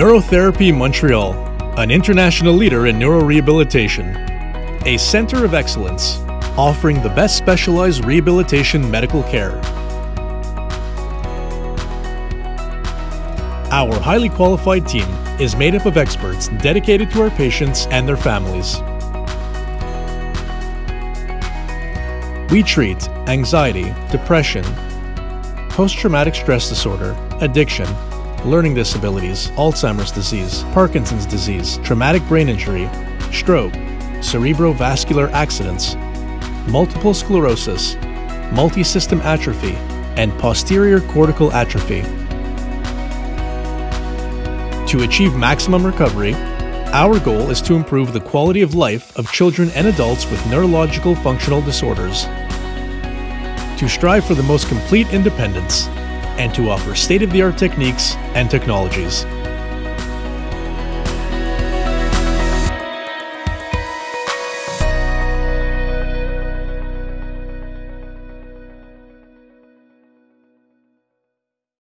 Neurotherapy Montreal, an international leader in neurorehabilitation, a center of excellence offering the best specialized rehabilitation medical care. Our highly qualified team is made up of experts dedicated to our patients and their families. We treat anxiety, depression, post traumatic stress disorder, addiction, learning disabilities, Alzheimer's disease, Parkinson's disease, traumatic brain injury, stroke, cerebrovascular accidents, multiple sclerosis, multisystem atrophy, and posterior cortical atrophy. To achieve maximum recovery, our goal is to improve the quality of life of children and adults with neurological functional disorders. To strive for the most complete independence and to offer state of the art techniques and technologies.